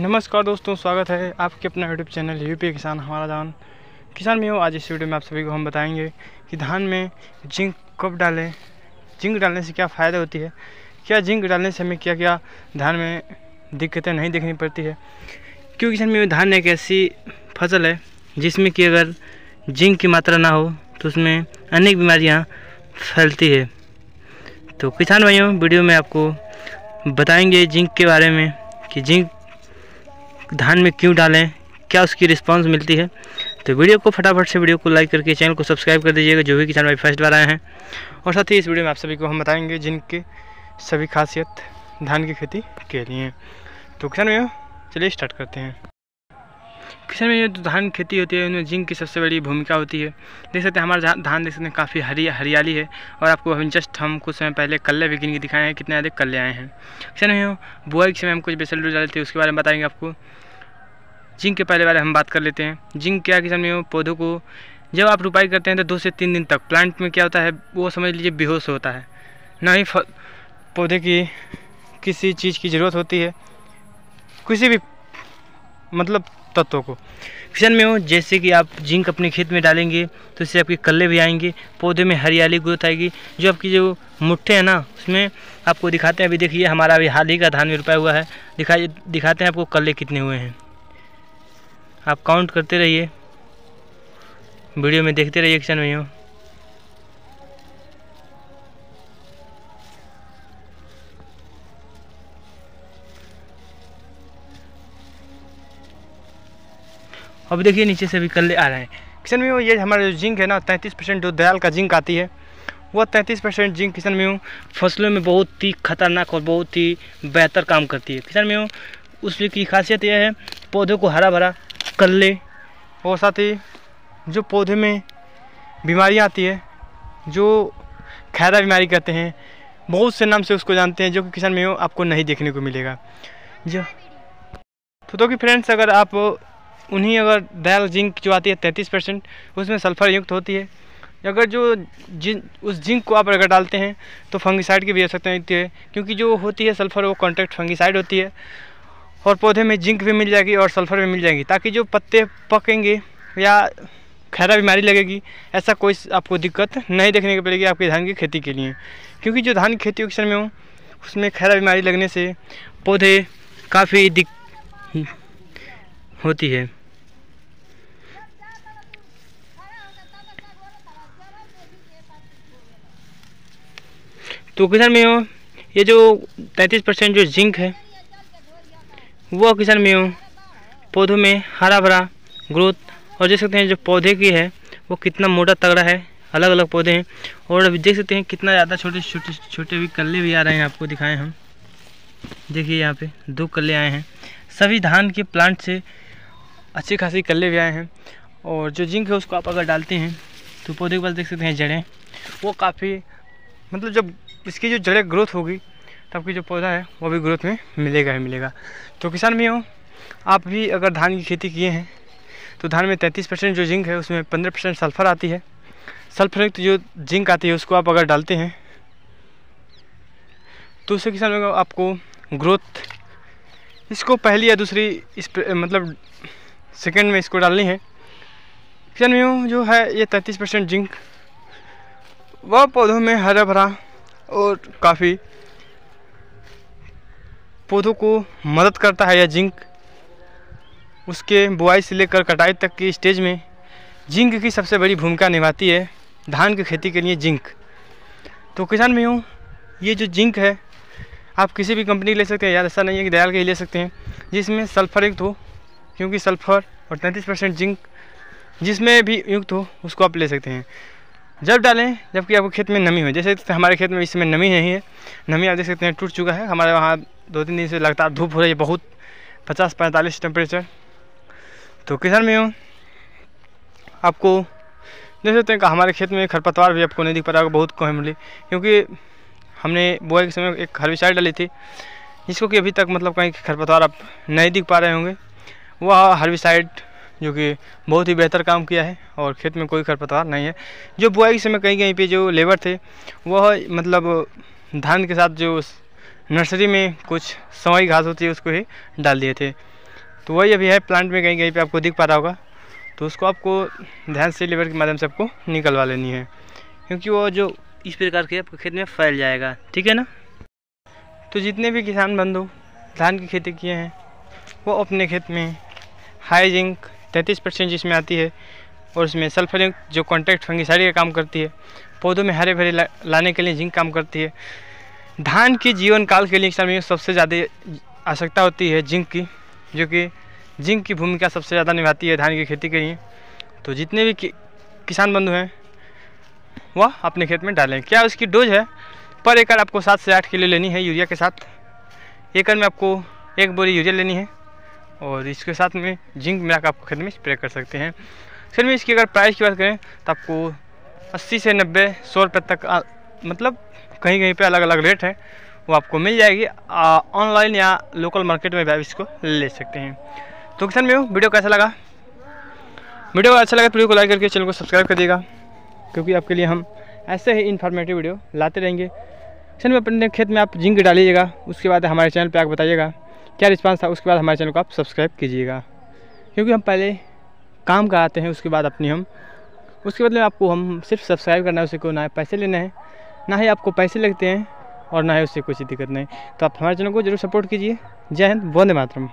नमस्कार दोस्तों, स्वागत है आपके अपना यूट्यूब चैनल यूपी किसान हमारा धान। किसान में हो आज इस वीडियो में आप सभी को हम बताएँगे कि धान में जिंक कब डालें, जिंक डालने से क्या फ़ायदा होती है, क्या जिंक डालने से हमें क्या क्या धान में दिक्कतें नहीं देखनी पड़ती है। क्योंकि किसान में धान एक ऐसी फ़सल है जिसमें कि अगर जिंक की मात्रा ना हो तो उसमें अनेक बीमारियाँ फैलती है। तो किसान भाइयों, वीडियो में आपको बताएँगे जिंक के बारे में कि जिंक धान में क्यों डालें? क्या उसकी रिस्पांस मिलती है? तो वीडियो को फटाफट से वीडियो को लाइक करके चैनल को सब्सक्राइब कर दीजिएगा, जो भी किसान भाई फ़र्स्ट बार आए हैं। और साथ ही इस वीडियो में आप सभी को हम बताएँगे जिनके सभी खासियत धान की खेती के लिए। तो किसान भैया चलिए स्टार्ट करते हैं। किसान में जो धान खेती होती है उनमें जिंक की सबसे बड़ी भूमिका होती है देख सकते हैं हमारा धान देख सकते हैं काफ़ी हरी हरियाली है और आपको जस्ट हम कुछ समय पहले कल्ले भी गिन के दिखाए हैं कितने अधिक कल्ले आए हैं किसान में बुआई के समय हम कुछ बेसल डाले थे उसके बारे में बताएँगे आपको जिंक के पहले वाले हम बात कर लेते हैं जिंक क्या किसान में पौधों को जब आप रुपाई करते हैं तो दो से तीन दिन तक प्लांट में क्या होता है वो समझ लीजिए बेहोश होता है ना ही पौधे की किसी चीज़ की ज़रूरत होती है किसी भी मतलब तत्वों को। किचन में हो, जैसे कि आप जिंक अपने खेत में डालेंगे तो इससे आपके कल्ले भी आएँगे, पौधे में हरियाली ग्रोथ आएगी। जो आपकी जो मुट्ठे हैं ना, उसमें आपको दिखाते हैं, अभी देखिए, हमारा अभी हाल ही का धान में रुपया हुआ है। दिखाई, दिखाते हैं आपको कल्ले कितने हुए हैं। आप काउंट करते रहिए। वीडियो में देखते रहिए किचन में हो। अब देखिए नीचे से भी कल्ले आ रहे हैं। किचन में ये हमारा जो जिंक है ना तैंतीस परसेंट जो दयाल का जिंक आती है वह तैंतीस परसेंट जिंक किचन में फ़सलों में बहुत ही खतरनाक और बहुत ही बेहतर काम करती है। किचन में उसकी खासियत यह है पौधों को हरा भरा कल्ले और साथ ही जो पौधे में बीमारियाँ आती है जो खैरा बीमारी कहते हैं बहुत से नाम से उसको जानते हैं जो कि किसान में आपको नहीं देखने को मिलेगा। जो तो, तो कि फ्रेंड्स अगर आप उन्हीं अगर दयाल जिंक जो आती है तैंतीस परसेंट, उसमें सल्फ़र युक्त होती है। अगर जो जिन, उस जिंक को आप अगर डालते हैं तो फंगिसाइड की भी आवश्यकता होती है क्योंकि जो होती है सल्फ़र, वो कॉन्ट्रैक्ट फंगिसाइड होती है। और पौधे में जिंक भी मिल जाएगी और सल्फ़र भी मिल जाएगी, ताकि जो पत्ते पकेंगे या खैरा बीमारी लगेगी, ऐसा कोई आपको दिक्कत नहीं देखने को पड़ेगी आपके धान की खेती के लिए। क्योंकि जो धान की खेती के समय हो, उसमें खैरा बीमारी लगने से पौधे काफ़ी दिक होती है। तो किसान में ये जो तैंतीस परसेंट जो जिंक है, वो किसान में पौधों में हरा भरा ग्रोथ, और देख सकते हैं जो पौधे की है, वो कितना मोटा तगड़ा है अलग अलग पौधे हैं, और देख सकते हैं कितना ज़्यादा छोटे छोटे छोटे भी कल्ले भी आ रहे हैं, आपको दिखाएँ हम। देखिए यहाँ पे दो कल्ले आए हैं। सभी धान के प्लांट से अच्छी खासी कल्ले भी आए हैं। और जो जिंक है उसको आप अगर डालते हैं तो पौधे के पास देख सकते हैं, जड़ें। वो काफ़ी मतलब जब इसकी जो जड़ें ग्रोथ होगी, तब की जो पौधा है, वो भी ग्रोथ में मिलेगा ही मिलेगा। तो किसान भी हो आप भी अगर धान की खेती किए हैं तो धान में तैंतीस परसेंट जो जिंक है, उसमें पंद्रह परसेंट सल्फ़र आती है। सल्फ़र युक्त जो जिंक आती है, उसको आप अगर डालते हैं तो उससे किसान आपको ग्रोथ इसको पहली या दूसरी इस मतलब सेकेंड में इसको डालनी है। किसान में जो है, ये तैंतीस परसेंट जिंक। वह पौधों में हरा भरा और काफ़ी पौधों को मदद करता है यह जिंक। उसके बुआई से लेकर कटाई तक की स्टेज में जिंक की सबसे बड़ी भूमिका निभाती है, धान की खेती के लिए जिंक। तो किसान हूँ ये जो जिंक है, आप किसी भी कंपनी ले सकते हैं, यार ऐसा नहीं है कि दयाल के ही ले सकते हैं, जिसमें सल्फ़र युक्त हो। क्योंकि सल्फ़र और तैंतीस परसेंट जिंक जिसमें भी युक्त हो, उसको आप ले सकते हैं। जब डालें, जबकि आपको खेत में नमी हो, जैसे हमारे खेत में इस समय नमी नहीं है, नमी आप देख सकते हैं टूट चुका है। हमारे वहाँ दो तीन दिन से लगातार धूप हो रही है, बहुत पचास पैंतालीस टेम्परेचर तो किसान में आपको देख सकते हैं हमारे खेत में खरपतवार भी आपको नहीं दिख पा रहा होगा बहुत कम मिली, क्योंकि हमने बुआई के समय एक हर्बिसाइड डाली थी, जिसको कि अभी तक मतलब कहीं खरपतवार आप नहीं दिख पा रहे होंगे। वह हर्बिसाइड जो कि बहुत ही बेहतर काम किया है और खेत में कोई खरपतवार नहीं है। जो बुआई के समय कहीं कहीं पे जो लेबर थे, वह मतलब धान के साथ जो नर्सरी में कुछ सवाई घास होती है, उसको ही डाल दिए थे। तो वही अभी है, प्लांट में कहीं कहीं पे आपको दिख पा रहा होगा। तो उसको आपको ध्यान से लेबर के माध्यम से आपको निकलवा लेनी है, क्योंकि वो जो इस प्रकार के आपके खेत में फैल जाएगा, ठीक है ना? तो जितने भी किसान बंधु धान की खेती किए हैं वो अपने खेत में हाई जिंक तैंतीस परसेंट जिसमें आती है और उसमें सल्फ़र जिंक जो कॉन्टैक्ट फंगिसाइड का काम करती है पौधों में हरे भरे ला, लाने के लिए जिंक काम करती है। धान के जीवन काल के लिए सबसे ज़्यादा आवश्यकता होती है जिंक की जो कि जिंक की भूमिका सबसे ज़्यादा निभाती है धान की खेती के लिए। तो जितने भी कि, किसान बंधु हैं वह अपने खेत में डालें। क्या उसकी डोज है? पर एकड़ आपको सात से आठ किलो लेनी है यूरिया के साथ। एकड़ में आपको एक बोरी यूरिया लेनी है। और इसके साथ में जिंक मिला आप खेत में स्प्रे कर सकते हैं। फिर में इसकी अगर प्राइस की बात करें तो आपको 80 से 90 सौ रुपये तक आ, मतलब कहीं कहीं पे अलग अलग रेट है वो आपको मिल जाएगी। ऑनलाइन या लोकल मार्केट में भी आप इसको ले सकते हैं। तो किसान में वीडियो कैसा लगा? वीडियो अच्छा लगा तो वीडियो को लाइक करके चैनल को सब्सक्राइब कर दिएगा क्योंकि आपके लिए हम ऐसे ही इन्फॉर्मेटिव वीडियो लाते रहेंगे। किसान में अपने खेत में आप जिंक डालिएगा उसके बाद हमारे चैनल पर आकर बताइएगा। क्या रिस्पांस था? उसके बाद हमारे चैनल को आप सब्सक्राइब कीजिएगा। क्योंकि हम पहले काम कराते हैं, उसके बाद अपनी हम उसके बदले आपको हम सिर्फ़ सब्सक्राइब करना है, उसे को ना पैसे लेने हैं, ना ही आपको पैसे लगते हैं और ना ही उससे कोई दिक्कत नहीं। तो आप हमारे चैनल को ज़रूर सपोर्ट कीजिए। जय हिंद, वंदे मातरम।